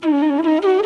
Mm-hmm.